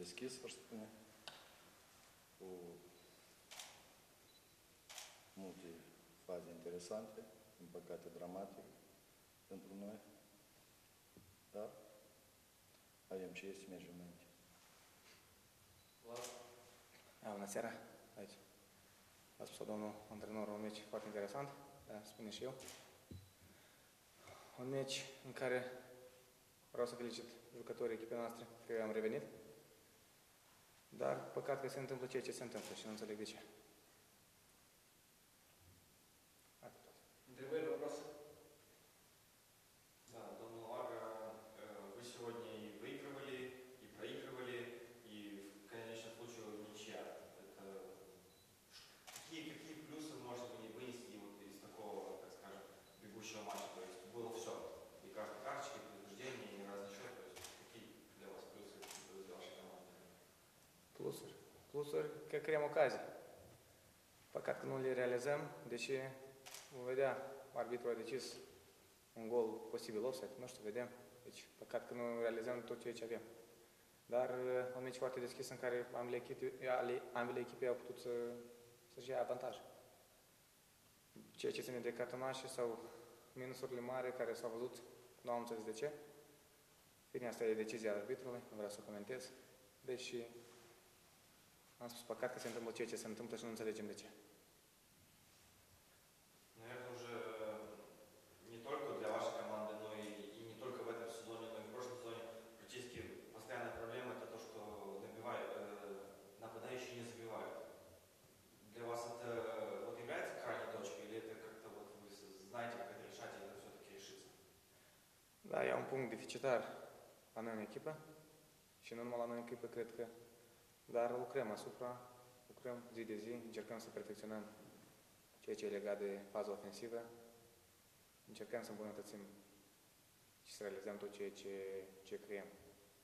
deschis, aș spune, cu multe faze interesante, din păcate dramatice pentru noi, dar avem ce este, mergem înainte. Da, bună seara! Aici. A spus domnul antrenor, un meci foarte interesant, da, spune și eu. Un meci în care vreau să felicit jucătorii echipei noastre că am revenit. Dar păcat că se întâmplă ceea ce se întâmplă și nu înțeleg de ce. Plusuri. Plusuri că creăm ocazii. Păcat că nu le realizăm, deși vom vedea, arbitrul a decis un gol posibil offside, nu știu, vedem. Deci, păcat că nu realizăm tot ceea ce avem. Dar uh, un meci foarte deschis în care ambele echipe, ale- ambele echipe au putut să, să-și ia avantaj. Ceea ce ține de cartonașe sau minusurile mari care s-au văzut, nu am înțeles de ce. Bine, asta e decizia arbitrului, nu vreau să comentez. Deci, am spus păcat că se întâmplă ceea ce se întâmplă și nu înțelegem de ce. Наверное, уже не только для вашей команды, но и, не только в этом сезоне, но и в прошлом сезоне практически постоянная проблема это то, что набивают, э, нападающие не забивают. Для вас это вот является крайней точкой или это как-то вот вы знаете, как это решать, и это все-таки решится? Da, e un punct deficitar la noi în echipă și nu numai la noi în echipă, cred că, dar lucrăm asupra, lucrăm zi de zi, încercăm să perfecționăm ceea ce e legat de faza ofensivă, încercăm să îmbunătățim și să realizăm tot ceea ce, ce creăm.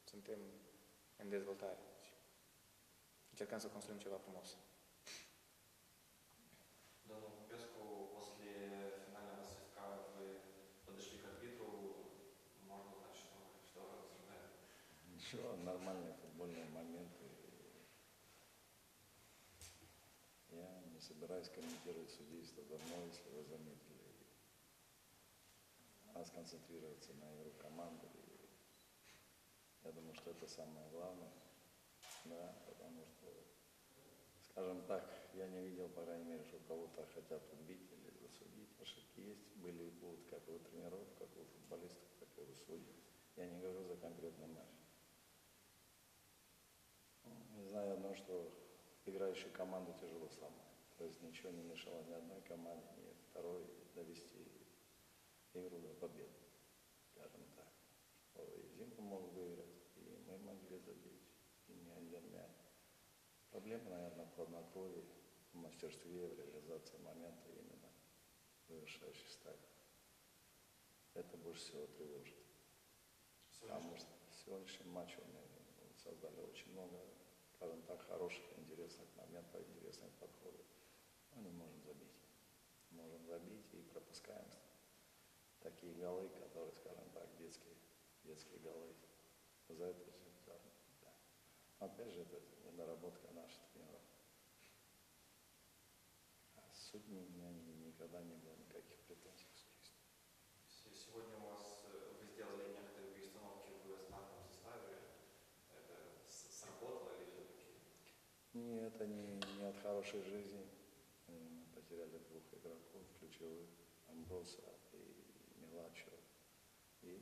Suntem în dezvoltare. Deci, încercăm să construim ceva frumos. Собираюсь комментировать судейство давно, если вы заметили. Надо сконцентрироваться на игру команды. И я думаю, что это самое главное. Да, потому что, скажем так, я не видел, по крайней мере, что кого-то хотят убить или засудить. Ошибки есть, были и будут как у тренеров, как у футболистов, так и у судей. Я не говорю за конкретный матч. Ну, Не знаю одно, что играющую команду тяжело сломать. То есть ничего не мешало ни одной команде, ни второй довести игру до победы, скажем так. И Зимку мог выиграть, и мы могли забить, и не один мяч. Проблема, наверное, в хладнокровии, в мастерстве, в реализации момента именно в завершающей стадии. Это больше всего тревожит. Потому что в сегодняшнем матче мы создали очень много, скажем так, хороших, интересных моментов, интересных подходов. Но не можем забить. Можем забить и пропускаем такие голы, которые, скажем так, детские, детские голы. За это все да. Опять же, это недоработка наших тренеров. А с судьями у меня ни- никогда не было никаких претензий к судейству. Се- Сегодня у вас э, вы сделали некоторые перестановки в основном составе. Это сработало или все-таки? Не, это не, не от хорошей жизни. Игроков ключевых, Амброса и Милачо. И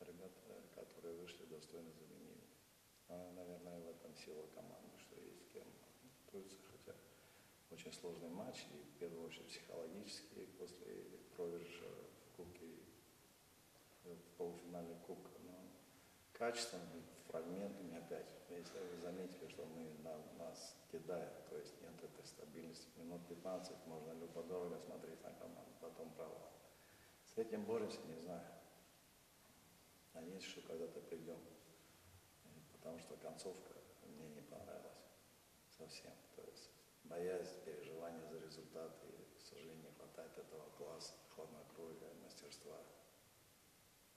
ребята, которые вышли, достойно заменили. А, наверное, в этом сила команды, что есть кем трудиться, хотя очень сложный матч, и в первую очередь психологический, после проигрыша в Кубке, э, в полуфинале Кубка. Но качественно, фрагментами опять. Если вы заметили, что мы на, нас кидает, стабильности. Минут 15 можно любо-дорого смотреть на команду, потом провал. С этим боремся, не знаю. Надеюсь, что когда-то придем. Потому что концовка мне не понравилась совсем. То есть боязнь, переживание за результаты, и, к сожалению, не хватает этого класса, хладнокровия, мастерства.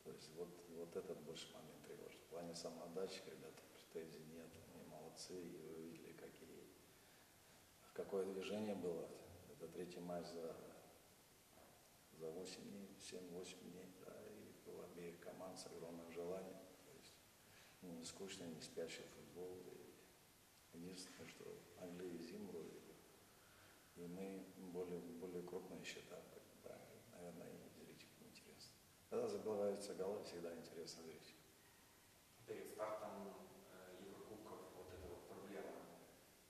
То есть вот, вот этот больше момент тревожит. В плане самоотдачи ребята претензий нет, они молодцы, и вы какое движение было. Это третий матч за, за 8 дней, 7-8 дней, да, и у обеих команд с огромным желанием. То есть ну, не скучный, не спящий футбол. И единственное, что Англия и Зимру, и, и мы более, более крупные счета, да, наверное, и зрителям интересно. Когда забиваются голы, всегда интересно зрителям. Перед стартом э, Еврокубков вот эта вот проблема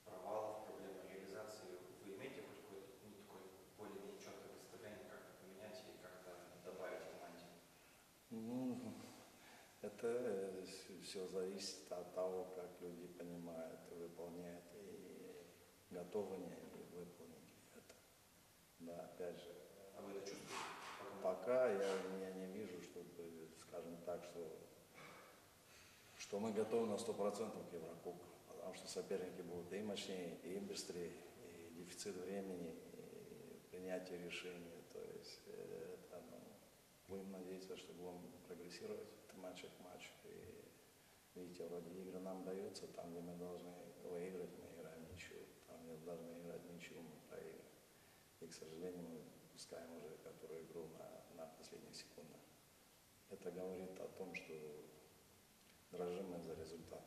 провалов, проблема реализации, вы имеете хоть какое-то ну, такое более-менее четкое представление, как это поменять и как-то добавить команде? Ну, это все зависит от того, как люди понимают, выполняют и готовы они выполнить это. Да, опять же, А вы это чувствуете? пока я, я не вижу, чтобы, скажем так, что, что мы готовы на 100% к Еврокубку, потому что соперники будут и мощнее, и быстрее, и дефицит времени, и принятие решений. То есть э, это, ну, будем надеяться, что будем прогрессировать от матча к матчу. И видите, вроде игры нам даются, там, где мы должны выиграть, мы играем ничью. Там, где должны играть ничью, мы проигрываем. И, к сожалению, мы пускаем уже которую игру на, на последних секундах. Это говорит о том, что дрожим мы за результат.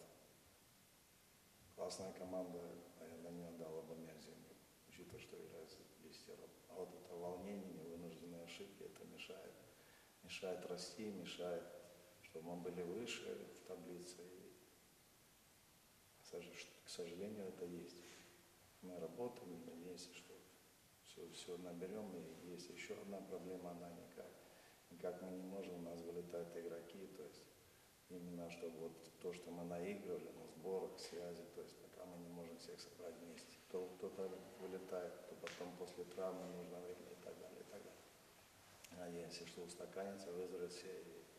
Классная команда, наверное, не отдала бы мяч землю, учитывая, что играет с десятером. А вот это волнение, невынужденные ошибки, это мешает. Мешает расти, мешает, чтобы мы были выше в таблице. И, к сож- к сожалению, это есть. Мы работаем, надеемся, что все, все наберем. И есть еще одна проблема, она никак. Никак мы не можем, у нас вылетают игроки, то есть именно чтобы вот то, что мы наигрывали, на сборах, связи, то есть пока мы не можем всех собрать вместе. То кто-то вылетает, то потом после травмы нужно время и так далее, и так далее. Надеемся, что устаканится, выздоровеют все и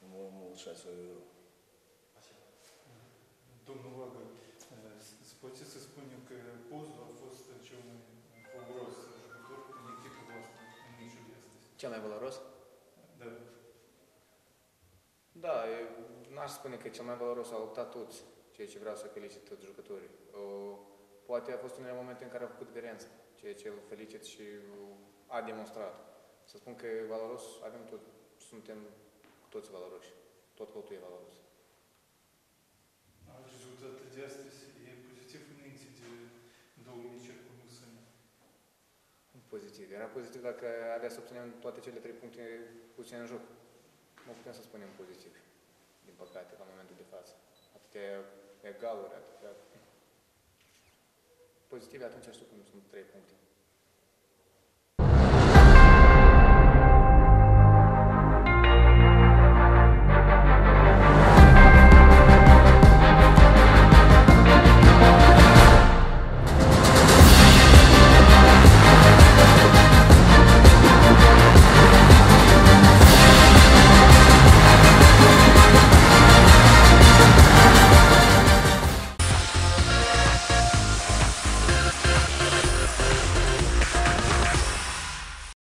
будем улучшать свою игру. Спасибо. Domnul Vagă, splătiți să spunem că Pozul a fost cel mai valoroos jucător în echipa voastră în meciul de astăzi. Cel mai valoros? Da. Da, e, n-aș spune că cel mai valoros au luptat toți, ceea ce vreau să felicit toți jucătorii. O, poate a fost unele momente în care a făcut diferență, ceea ce îl felicit și a demonstrat. Să spun că e valoros, avem tot, suntem cu toți valoroși. Tot lotul e valoros. A rezultatul de astăzi e pozitiv înainte de două meciuri cu Mursani. Pozitiv. Era pozitiv dacă avea să obținem toate cele trei puncte puse în joc. Nu putem să spunem pozitiv, din păcate, la momentul de față. Atâtea egaluri, atâtea... Pozitive atunci știu cum sunt trei puncte.